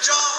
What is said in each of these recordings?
John.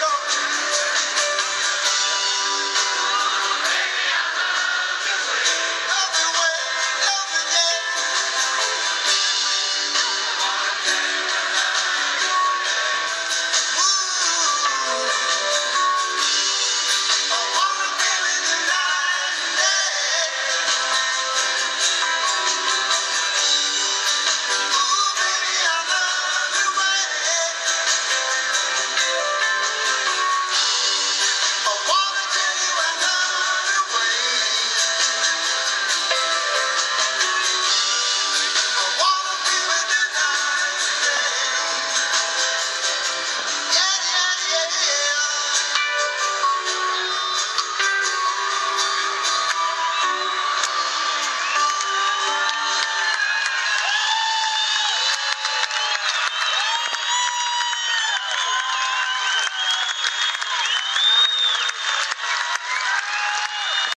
go.